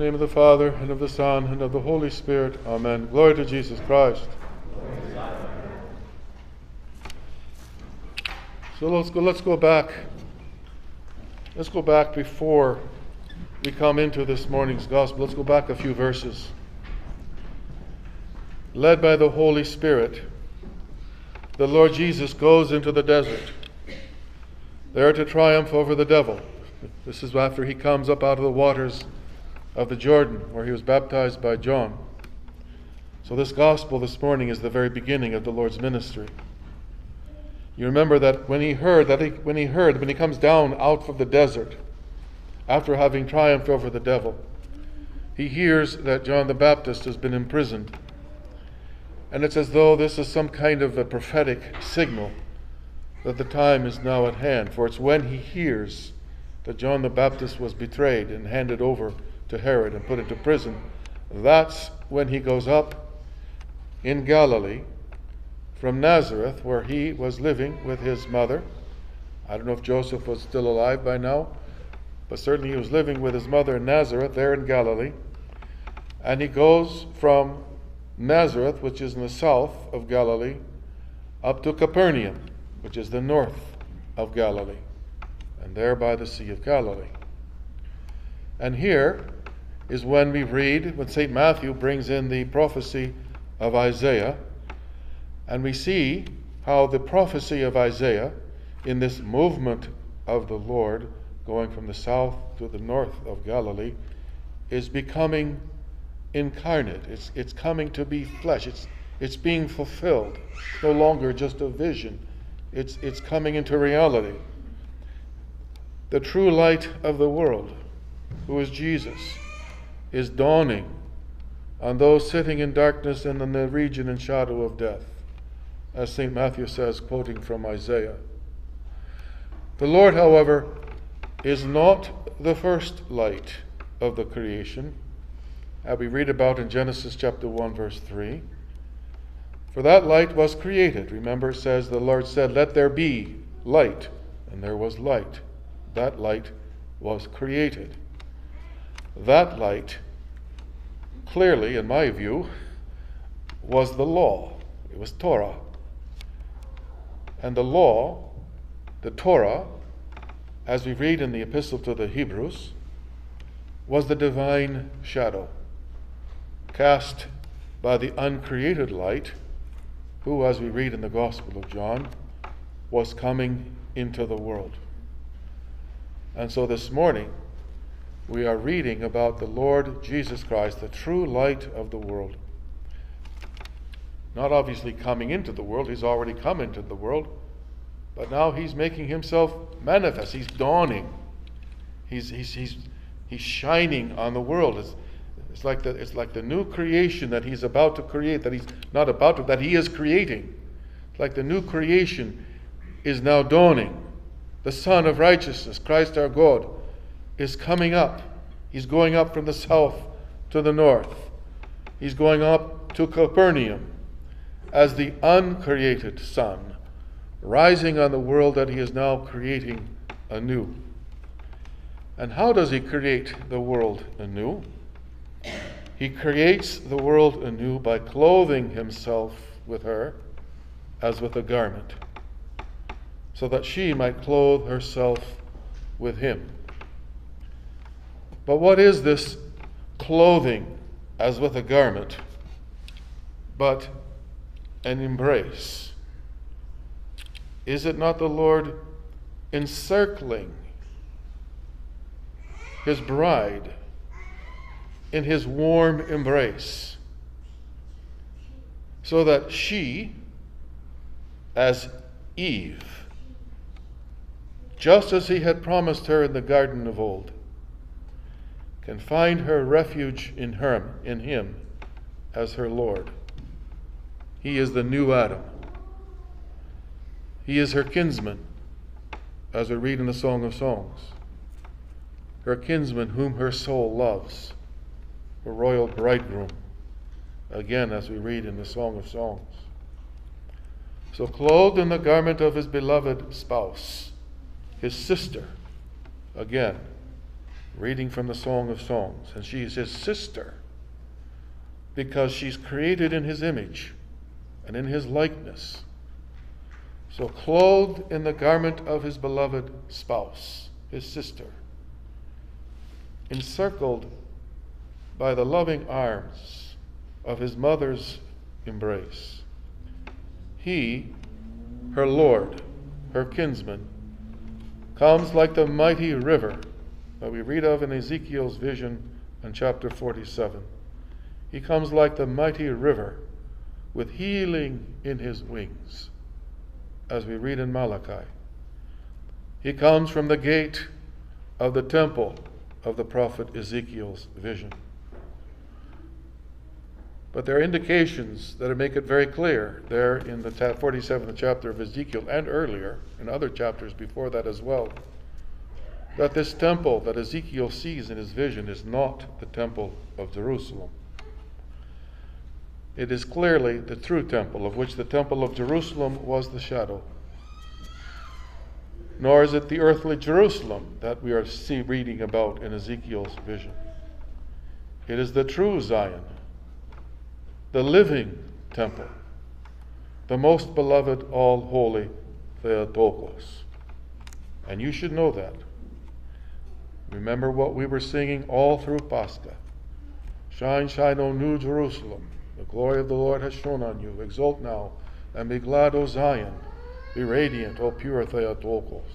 The name of the Father, and of the Son, and of the Holy Spirit. Amen. Glory to Jesus Christ. So let's go, let's go back. Let's go back before we come into this morning's gospel. Let's go back a few verses. Led by the Holy Spirit, the Lord Jesus goes into the desert, there to triumph over the devil. This is after he comes up out of the waters of the Jordan, where he was baptized by John. So, this gospel this morning is the very beginning of the Lord's ministry. You remember that when he heard that he, when he heard when he comes down out of the desert after having triumphed over the devil, he hears that John the Baptist has been imprisoned. And it's as though this is some kind of a prophetic signal that the time is now at hand. For it's when he hears that John the Baptist was betrayed and handed over to Herod and put into prison, that's when he goes up in Galilee from Nazareth, where he was living with his mother. I don't know if Joseph was still alive by now, but certainly he was living with his mother in Nazareth, there in Galilee. And he goes from Nazareth, which is in the south of Galilee, up to Capernaum, which is the north of Galilee, and there by the Sea of Galilee. And here is when we read, when St. Matthew brings in the prophecy of Isaiah, and we see how the prophecy of Isaiah in this movement of the Lord going from the south to the north of Galilee is becoming incarnate. It's, it's coming to be flesh. It's, it's being fulfilled. No longer just a vision, it's, it's coming into reality. The true light of the world, who is Jesus, is dawning on those sitting in darkness and in the region and shadow of death, as St. Matthew says, quoting from Isaiah. The Lord, however, is not the first light of the creation, as we read about in Genesis chapter 1, verse 3. For that light was created. Remember, it says, The Lord said, Let there be light, and there was light. That light was created. That light, clearly, in my view, was the law. It was Torah. And the law, the Torah, as we read in the Epistle to the Hebrews, was the divine shadow cast by the uncreated light, who, as we read in the Gospel of John, was coming into the world. And so this morning, we are reading about the Lord Jesus Christ, the true light of the world. Not obviously coming into the world, he's already come into the world, but now he's making himself manifest. He's dawning. He's, he's, he's, he's shining on the world. It's, it's, like the, it's like the new creation that he's about to create, that he's not about to, that he is creating. It's like the new creation is now dawning. The Sun of righteousness, Christ our God, is coming up. He's going up from the south to the north. He's going up to Capernaum as the uncreated Sun, rising on the world that he is now creating anew. And how does he create the world anew? He creates the world anew by clothing himself with her as with a garment, so that she might clothe herself with him. But what is this clothing as with a garment but an embrace? Is it not the Lord encircling his bride in his warm embrace so that she, as Eve, just as he had promised her in the garden of old, can find her refuge in him, in him as her Lord. He is the new Adam. He is her kinsman, as we read in the Song of Songs. Her kinsman whom her soul loves, her royal bridegroom, again, as we read in the Song of Songs. So, clothed in the garment of his beloved spouse, his sister, again, reading from the Song of Songs, and she is his sister because she's created in his image and in his likeness. So, clothed in the garment of his beloved spouse, his sister, encircled by the loving arms of his mother's embrace, he, her Lord, her kinsman, comes like the mighty river that we read of in Ezekiel's vision in chapter 47. He comes like the mighty river with healing in his wings, as we read in Malachi. He comes from the gate of the temple of the prophet Ezekiel's vision. But there are indications that make it very clear there in the 47th chapter of Ezekiel and earlier, in other chapters before that as well, that this temple that Ezekiel sees in his vision is not the temple of Jerusalem. It is clearly the true temple, of which the temple of Jerusalem was the shadow. Nor is it the earthly Jerusalem that we are see reading about in Ezekiel's vision. It is the true Zion, the living temple, the most beloved, all holy Theotokos. And you should know that. Remember what we were singing all through Pascha. Shine, shine, O New Jerusalem. The glory of the Lord has shone on you. Exult now and be glad, O Zion. Be radiant, O pure Theotokos.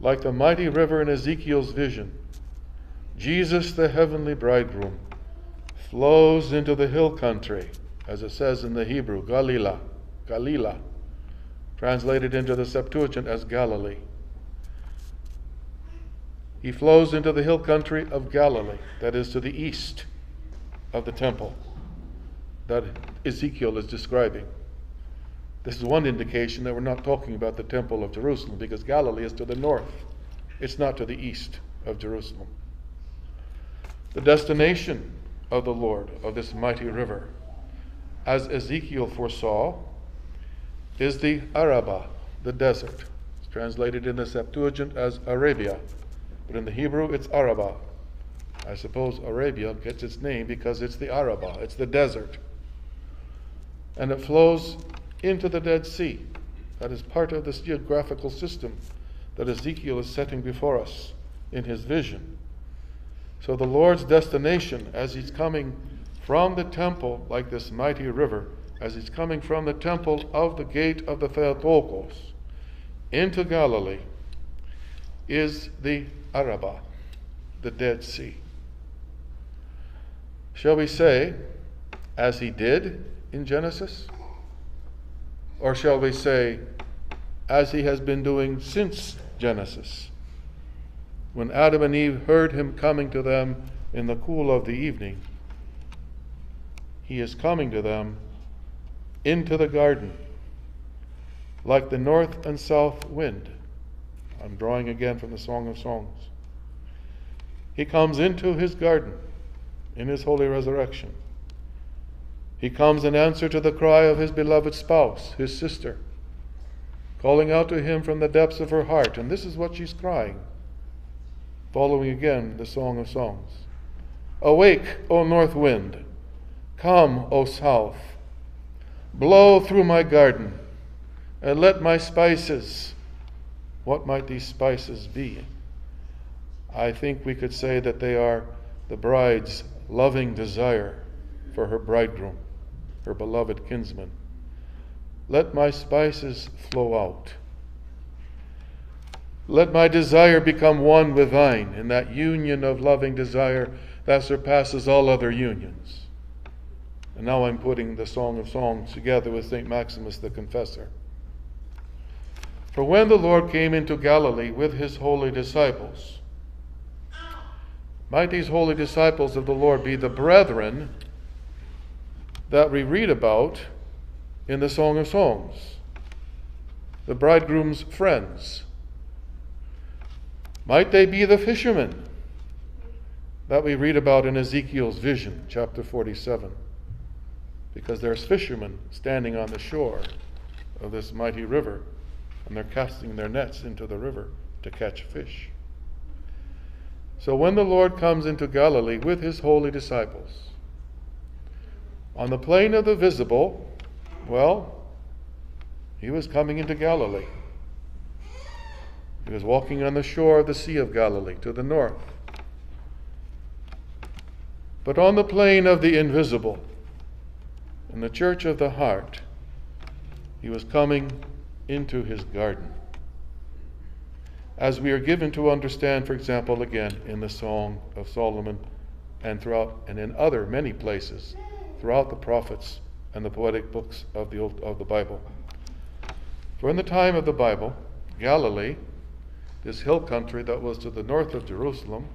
Like the mighty river in Ezekiel's vision, Jesus, the heavenly bridegroom, flows into the hill country, as it says in the Hebrew, Galilah, Galilah, translated into the Septuagint as Galilee. He flows into the hill country of Galilee, that is to the east of the temple that Ezekiel is describing. This is one indication that we're not talking about the temple of Jerusalem because Galilee is to the north, it's not to the east of Jerusalem. The destination of the Lord of this mighty river, as Ezekiel foresaw, is the Arabah, the desert. It's translated in the Septuagint as Arabia, but in the Hebrew it's Arabah. I suppose Arabia gets its name because it's the Arabah, it's the desert. And it flows into the Dead Sea. That is part of this geographical system that Ezekiel is setting before us in his vision. So the Lord's destination, as he's coming from the temple, like this mighty river, as he's coming from the temple of the gate of the Theotokos into Galilee, is the Arabah, the Dead Sea. Shall we say, as he did in Genesis? Or shall we say, as he has been doing since Genesis? When Adam and Eve heard him coming to them in the cool of the evening, he is coming to them into the garden like the north and south wind. I'm drawing again from the Song of Songs. He comes into his garden in his holy resurrection. He comes in answer to the cry of his beloved spouse, his sister, calling out to him from the depths of her heart. And this is what she's crying, following again the Song of Songs Awake, O north wind! Come, O south! Blow through my garden, and let my spices, what might these spices be? I think we could say that they are the bride's loving desire for her bridegroom, her beloved kinsman. Let my spices flow out. Let my desire become one with thine in that union of loving desire that surpasses all other unions. And now I'm putting the Song of Songs together with St. Maximus the Confessor. For when the Lord came into Galilee with his holy disciples, might these holy disciples of the Lord be the brethren that we read about in the Song of Songs, the bridegroom's friends. Might they be the fishermen that we read about in Ezekiel's vision, chapter 47? Because there's fishermen standing on the shore of this mighty river, and they're casting their nets into the river to catch fish. So when the Lord comes into Galilee with his holy disciples, on the plane of the visible, well, he was coming into Galilee. He was walking on the shore of the Sea of Galilee to the north. But on the plane of the invisible, in the church of the heart, he was coming into his garden. As we are given to understand, for example, again in the Song of Solomon and throughout and in other many places throughout the prophets and the poetic books of the, Old, of the Bible. For in the time of the Bible, Galilee, this hill country that was to the north of Jerusalem,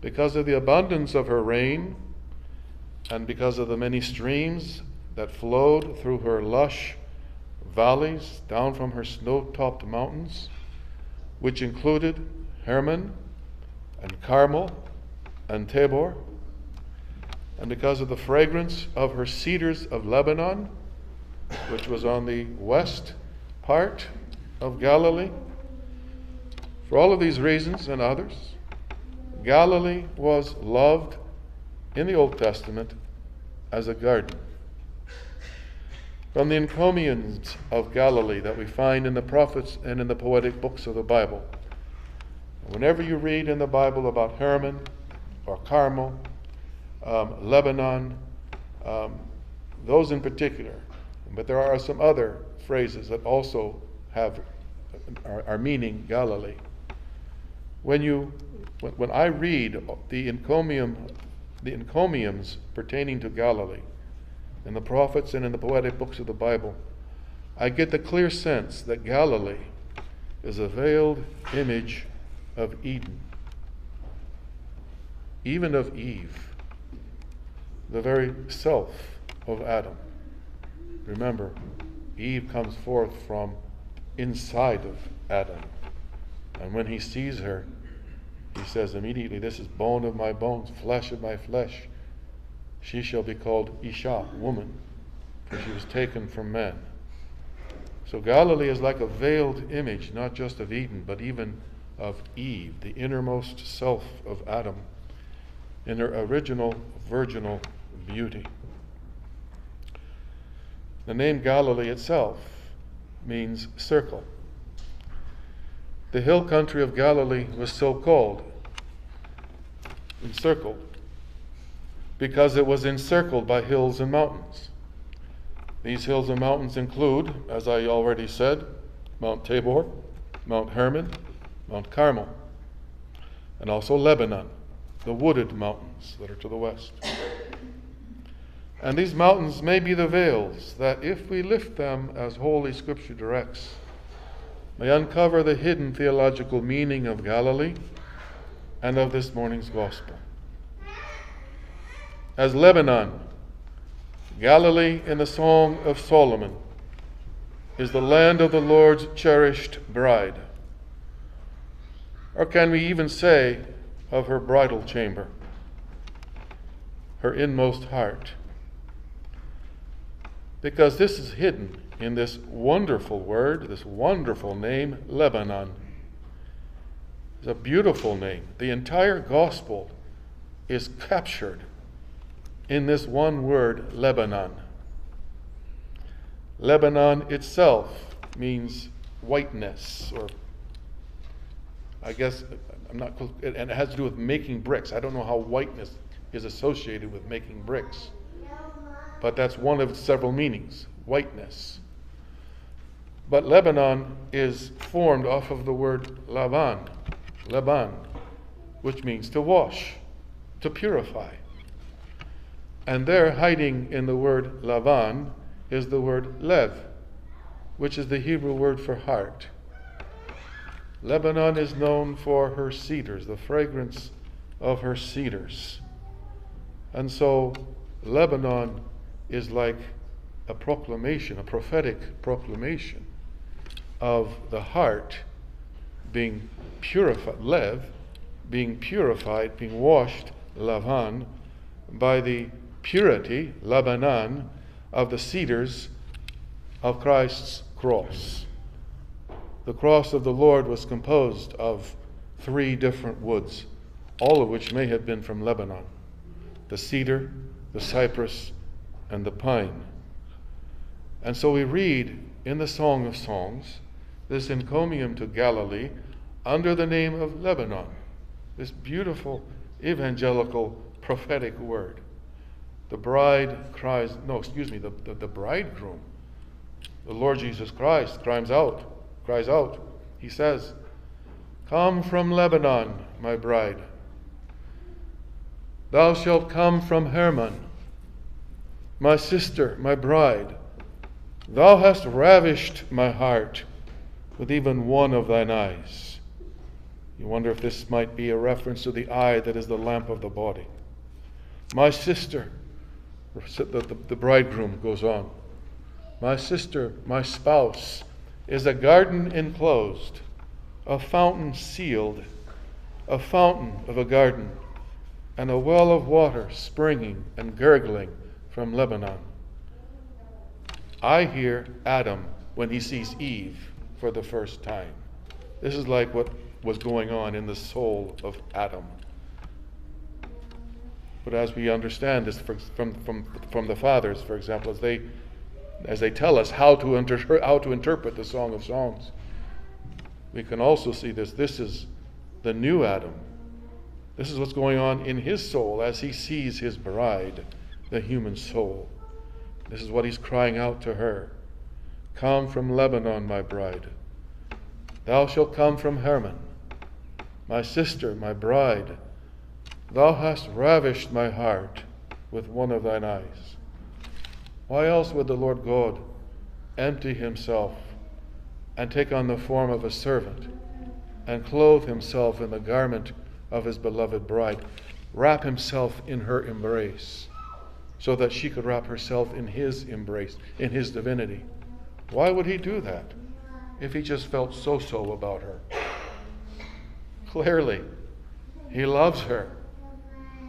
because of the abundance of her rain and because of the many streams that flowed through her lush valleys down from her snow topped mountains, which included Hermon and Carmel and Tabor, and because of the fragrance of her cedars of Lebanon, which was on the west part of Galilee. For all of these reasons and others, Galilee was loved in the Old Testament as a garden. From the encomiums of Galilee that we find in the prophets and in the poetic books of the Bible, whenever you read in the Bible about Hermon or Carmel, um, Lebanon, um, those in particular, but there are some other phrases that also have are, meaning Galilee. When you when, when I read the encomium the encomiums pertaining to Galilee in the prophets and in the poetic books of the Bible, I get the clear sense that Galilee is a veiled image of Eden, even of Eve, the very self of Adam. Remember, Eve comes forth from inside of Adam. And when he sees her, he says immediately, This is bone of my bones, flesh of my flesh. She shall be called Isha, woman, for she was taken from man. So Galilee is like a veiled image, not just of Eden, but even of Eve, the innermost self of Adam, in her original virginal beauty. The name Galilee itself means circle. The hill country of Galilee was so called, encircled, because it was encircled by hills and mountains. These hills and mountains include, as I already said, Mount Tabor, Mount Hermon, Mount Carmel, and also Lebanon, the wooded mountains that are to the west. And these mountains may be the veils that, if we lift them as Holy Scripture directs, may uncover the hidden theological meaning of Galilee and of this morning's gospel. As Lebanon, Galilee in the Song of Solomon is the land of the Lord's cherished bride. Or can we even say of her bridal chamber, her inmost heart? because this is hidden in this wonderful word, this wonderful name, Lebanon. It's a beautiful name. The entire gospel is captured in this one word, Lebanon. Lebanon itself means whiteness, or I guess I'm not, and it has to do with making bricks. I don't know how whiteness is associated with making bricks but that's one of several meanings whiteness. But Lebanon is formed off of the word Laban, Laban, which means to wash, to purify. And there, hiding in the word Lavan, is the word Lev, which is the Hebrew word for heart. Lebanon is known for her cedars, the fragrance of her cedars. And so, Lebanon is like a proclamation, a prophetic proclamation of the heart being purified, lev, being purified, being washed, lavan, by the purity, Lebanon, of the cedars of Christ's cross. The cross of the Lord was composed of three different woods all of which may have been from Lebanon the cedar, the cypress, and the pine. And so we read in the Song of Songs this encomium to Galilee under the name of Lebanon, this beautiful evangelical prophetic word. The bride cries, no, excuse me, the, the, the bridegroom, the Lord Jesus Christ, cries out, cries out. He says, Come from Lebanon, my bride. Thou shalt come from Hermon, my sister, my bride. Thou hast ravished my heart with even one of thine eyes. You wonder if this might be a reference to the eye that is the lamp of the body. My sister, the, the bridegroom goes on. My sister, my spouse, is a garden enclosed, a fountain sealed, a fountain of a garden, and a well of water springing and gurgling from Lebanon. I hear Adam when he sees Eve for the first time. This is like what was going on in the soul of Adam. But as we understand this from, from, from the fathers, for example, as they, as they tell us how to, inter- how to interpret the Song of Songs, we can also see this. This is the new Adam. This is what's going on in his soul as he sees his bride, the human soul. This is what he's crying out to her Come from Lebanon, my bride. Thou shalt come from Hermon, my sister, my bride. Thou hast ravished my heart with one of thine eyes. Why else would the Lord God empty himself and take on the form of a servant and clothe himself in the garment of his beloved bride, wrap himself in her embrace so that she could wrap herself in his embrace, in his divinity? Why would he do that if he just felt so so about her? Clearly, he loves her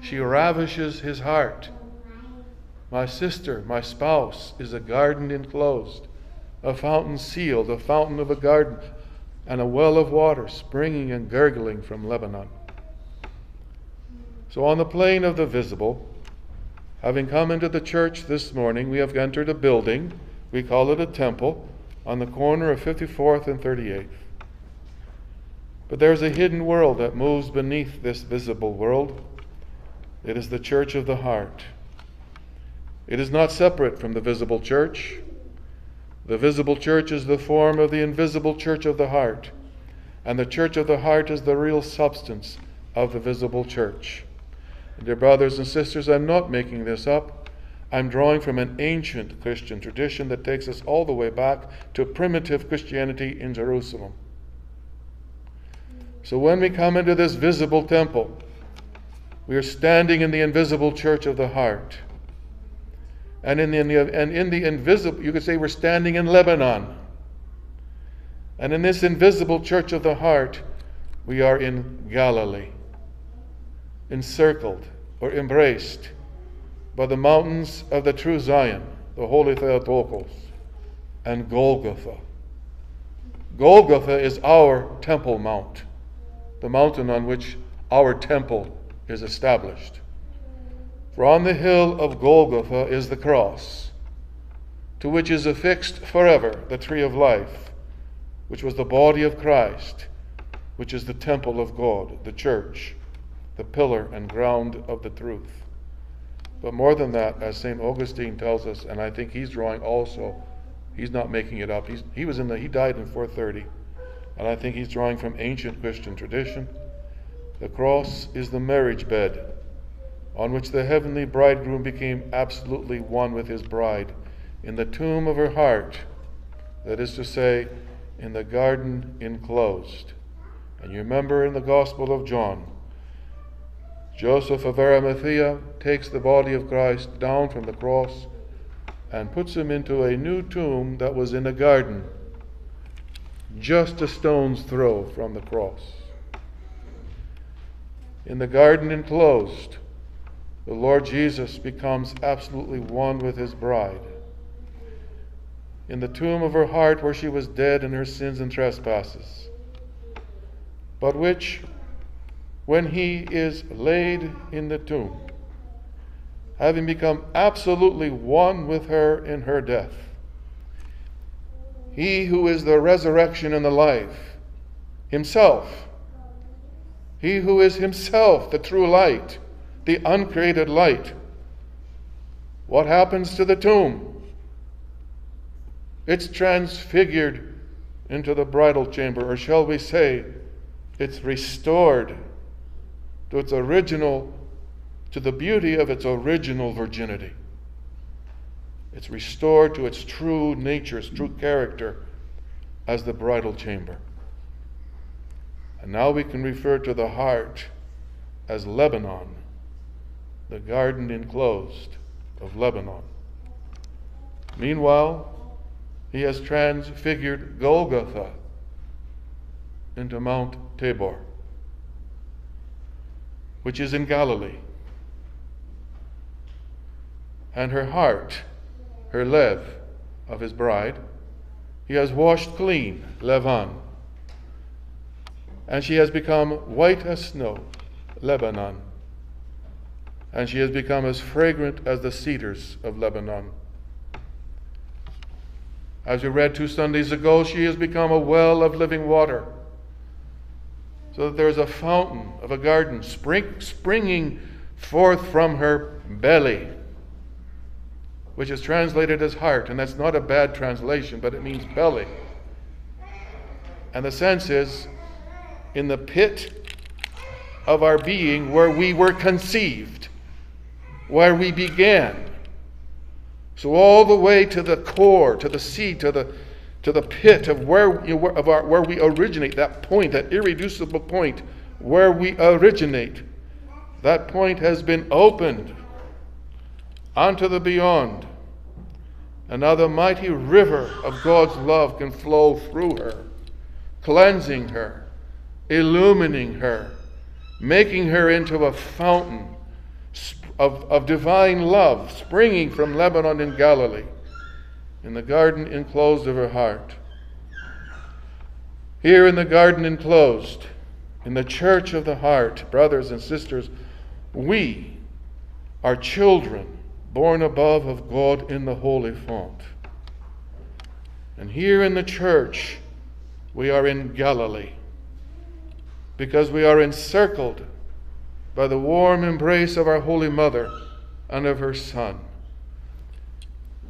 she ravishes his heart. My sister, my spouse, is a garden enclosed, a fountain sealed, a fountain of a garden, and a well of water springing and gurgling from Lebanon. So, on the plane of the visible, having come into the church this morning, we have entered a building, we call it a temple, on the corner of 54th and 38th. But there's a hidden world that moves beneath this visible world. It is the church of the heart. It is not separate from the visible church. The visible church is the form of the invisible church of the heart, and the church of the heart is the real substance of the visible church. Dear brothers and sisters, I'm not making this up. I'm drawing from an ancient Christian tradition that takes us all the way back to primitive Christianity in Jerusalem. So when we come into this visible temple, we are standing in the invisible church of the heart. And in the, and in the invisible, you could say we're standing in Lebanon. And in this invisible church of the heart, we are in Galilee, encircled or embraced by the mountains of the true Zion, the holy Theotokos, and Golgotha. Golgotha is our temple mount, the mountain on which our temple is established. For on the hill of Golgotha is the cross, to which is affixed forever the tree of life, which was the body of Christ, which is the temple of God, the church, the pillar and ground of the truth. But more than that, as St. Augustine tells us, and I think he's drawing also, he's not making it up. He's, he was in the, he died in 430, and I think he's drawing from ancient Christian tradition the cross is the marriage bed on which the heavenly bridegroom became absolutely one with his bride in the tomb of her heart, that is to say, in the garden enclosed. And you remember in the Gospel of John, Joseph of Arimathea takes the body of Christ down from the cross and puts him into a new tomb that was in a garden, just a stone's throw from the cross in the garden enclosed, the Lord Jesus becomes absolutely one with his bride. In the tomb of her heart, where she was dead in her sins and trespasses, but which, when he is laid in the tomb, having become absolutely one with her in her death. He who is the resurrection and the life, himself, he who is himself the true light, the uncreated light. What happens to the tomb? It's transfigured into the bridal chamber, or shall we say, it's restored to its original, to the beauty of its original virginity. It's restored to its true nature, its true character as the bridal chamber. And now we can refer to the heart as Lebanon, the garden enclosed of Lebanon. Meanwhile, he has transfigured Golgotha into Mount Tabor which is in Galilee. And her heart, her lev of his bride, he has washed clean, Levan. And she has become white as snow, Lebanon. And she has become as fragrant as the cedars of Lebanon. As we read two Sundays ago, she has become a well of living water so that there is a fountain of a garden spring, springing forth from her belly, which is translated as heart, and that's not a bad translation, but it means belly. And the sense is in the pit of our being where we were conceived, where we began. So, all the way to the core, to the seat, to the to the pit of where, you know, of our, where we originate, that point, that irreducible point where we originate. That point has been opened onto the beyond. The mighty river of God's love can flow through her, cleansing her, illumining her, making her into a fountain of, of divine love springing from Lebanon and Galilee in the garden enclosed of her heart. Here in the garden enclosed, in the church of the heart, brothers and sisters, we are children born above of God in the holy font. And here in the church, we are in Galilee because we are encircled by the warm embrace of our Holy Mother and of her Son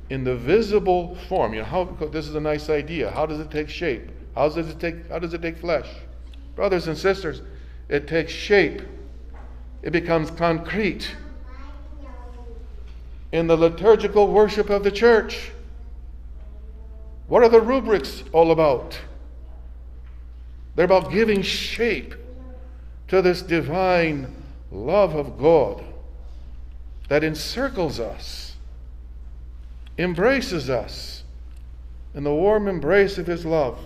in the visible form. You know, how, this is a nice idea. How does it take shape? How does it take, how does it take flesh? Brothers and sisters, it takes shape. It becomes concrete in the liturgical worship of the church. What are the rubrics all about? They're about giving shape to this divine love of God that encircles us embraces us in the warm embrace of His love.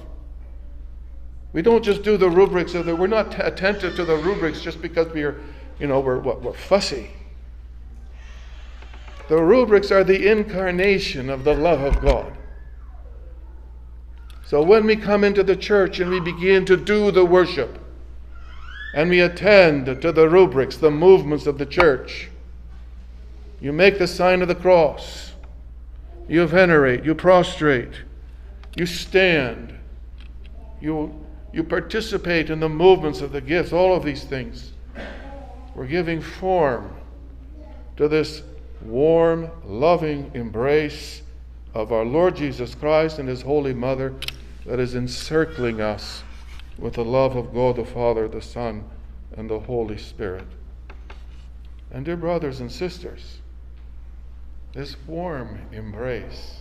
We don't just do the rubrics of the, we're not t- attentive to the rubrics just because we're, you know, we're, what, we're fussy. The rubrics are the incarnation of the love of God. So when we come into the church and we begin to do the worship, and we attend to the rubrics, the movements of the church, you make the sign of the cross. You venerate, you prostrate, you stand, you, you participate in the movements of the gifts, all of these things. We're giving form to this warm, loving embrace of our Lord Jesus Christ and His Holy Mother that is encircling us with the love of God the Father, the Son, and the Holy Spirit. And, dear brothers and sisters, this warm embrace.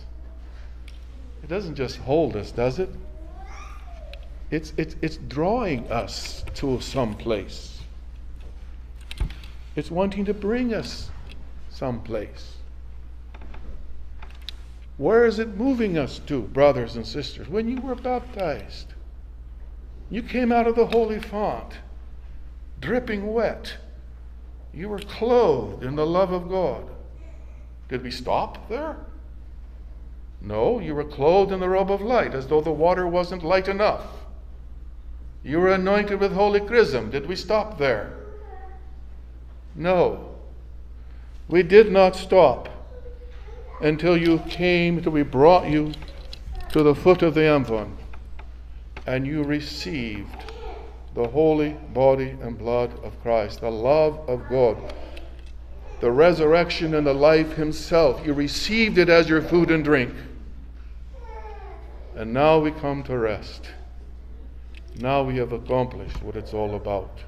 It doesn't just hold us, does it? It's, it's, it's drawing us to some place. It's wanting to bring us someplace. Where is it moving us to, brothers and sisters? When you were baptized, you came out of the holy font, dripping wet. You were clothed in the love of God. Did we stop there? No, you were clothed in the robe of light as though the water wasn't light enough. You were anointed with holy chrism. Did we stop there? No. We did not stop until you came, until we brought you to the foot of the Amvon and you received the holy body and blood of Christ, the love of God, the resurrection and the life Himself. You received it as your food and drink. And now we come to rest. Now we have accomplished what it's all about.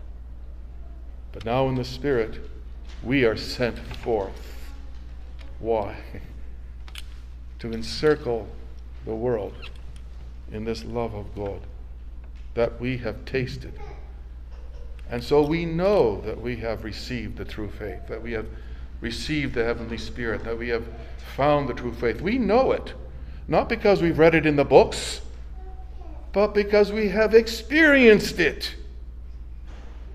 But now in the Spirit, we are sent forth. Why? to encircle the world in this love of God that we have tasted. And so we know that we have received the true faith, that we have received the heavenly Spirit, that we have found the true faith. We know it, not because we've read it in the books, but because we have experienced it.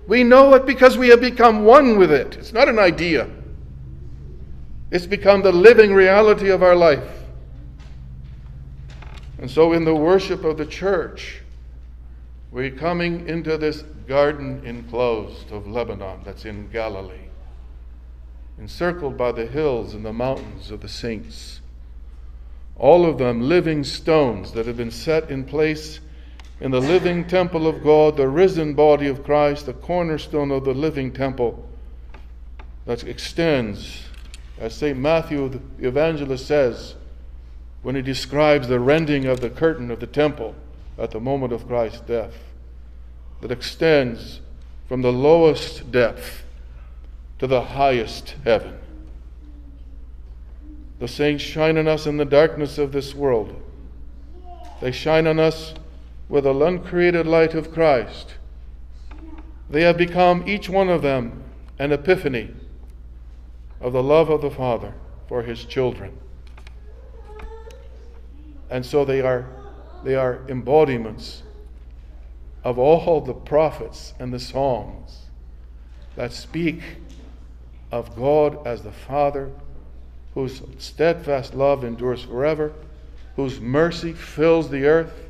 We know it because we have become one with it. It's not an idea, it's become the living reality of our life. And so, in the worship of the church, we're coming into this garden enclosed of Lebanon that's in Galilee, encircled by the hills and the mountains of the saints. All of them living stones that have been set in place in the living temple of God, the risen body of Christ, the cornerstone of the living temple that extends, as St. Matthew the evangelist says, when he describes the rending of the curtain of the temple at the moment of Christ's death, that extends from the lowest depth to the highest heaven. The saints shine on us in the darkness of this world. They shine on us with the uncreated light of Christ. They have become, each one of them, an epiphany of the love of the Father for his children. And so they are, they are embodiments of all the prophets and the Psalms that speak of God as the Father, whose steadfast love endures forever, whose mercy fills the earth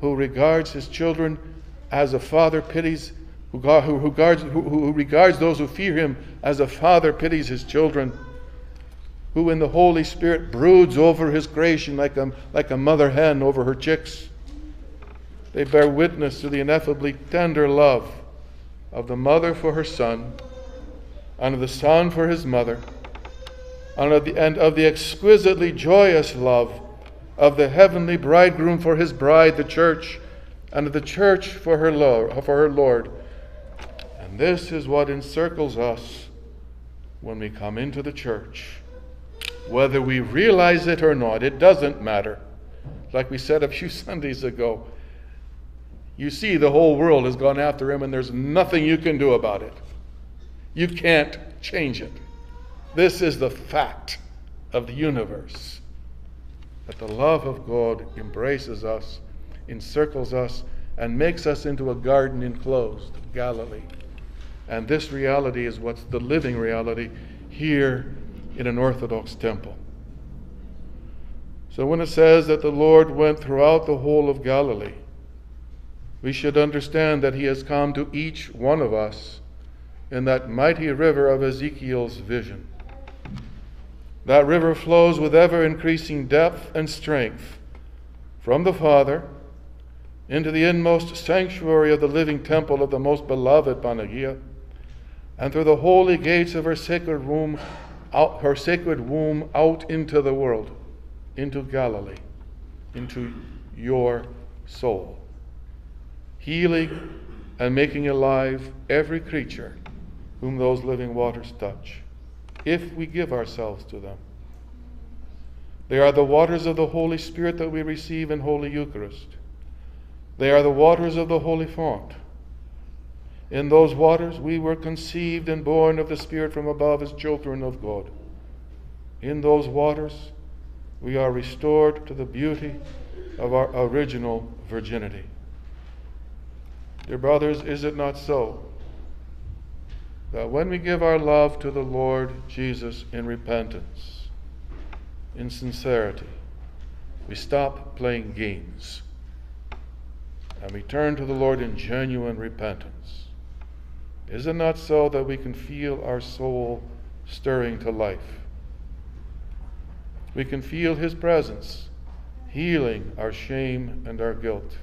who regards his children as a father pities, who, who, who, guards, who, who regards those who fear him as a father pities his children, who in the Holy Spirit broods over his creation like a, like a mother hen over her chicks. They bear witness to the ineffably tender love of the mother for her son, and of the son for his mother, and of the, and of the exquisitely joyous love of the heavenly bridegroom for his bride, the church, and of the church for her Lord, for her Lord. And this is what encircles us when we come into the church. Whether we realize it or not, it doesn't matter. Like we said a few Sundays ago, you see the whole world has gone after him, and there's nothing you can do about it. You can't change it. This is the fact of the universe that the love of God embraces us, encircles us, and makes us into a garden enclosed, Galilee. And this reality is what's the living reality here in an Orthodox temple. So when it says that the Lord went throughout the whole of Galilee, we should understand that he has come to each one of us in that mighty river of Ezekiel's vision. That river flows with ever increasing depth and strength from the Father into the inmost sanctuary of the living temple of the most beloved Panagia, and through the holy gates of her sacred womb, out, her sacred womb out into the world, into Galilee, into your soul, healing and making alive every creature whom those living waters touch if we give ourselves to them. They are the waters of the Holy Spirit that we receive in Holy Eucharist. They are the waters of the Holy Font. In those waters we were conceived and born of the Spirit from above as children of God. In those waters we are restored to the beauty of our original virginity. Dear brothers, is it not so? that when we give our love to the Lord Jesus in repentance, in sincerity, we stop playing games. and we turn to the Lord in genuine repentance. Is it not so that we can feel our soul stirring to life? We can feel His presence healing our shame and our guilt.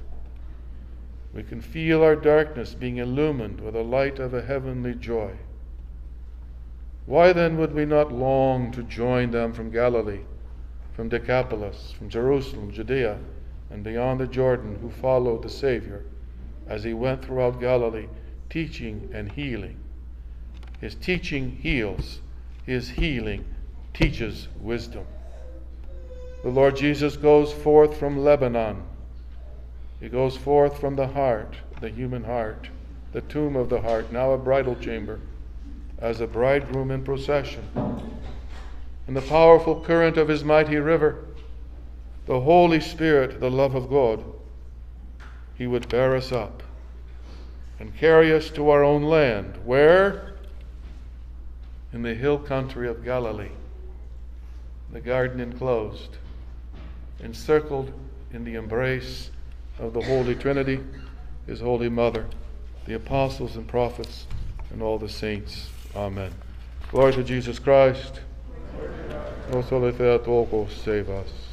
We can feel our darkness being illumined with the light of a heavenly joy. Why then would we not long to join them from Galilee, from Decapolis, from Jerusalem, Judea, and beyond the Jordan who followed the Savior as he went throughout Galilee, teaching and healing? His teaching heals, his healing teaches wisdom. The Lord Jesus goes forth from Lebanon. He goes forth from the heart, the human heart, the tomb of the heart, now a bridal chamber, as a bridegroom in procession. In the powerful current of his mighty river, the Holy Spirit, the love of God, he would bear us up and carry us to our own land. Where? In the hill country of Galilee, the garden enclosed encircled in the embrace of the Holy Trinity, His Holy Mother, the apostles and prophets, and all the saints. Amen. Glory to Jesus Christ. Nos save us.